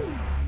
Woo!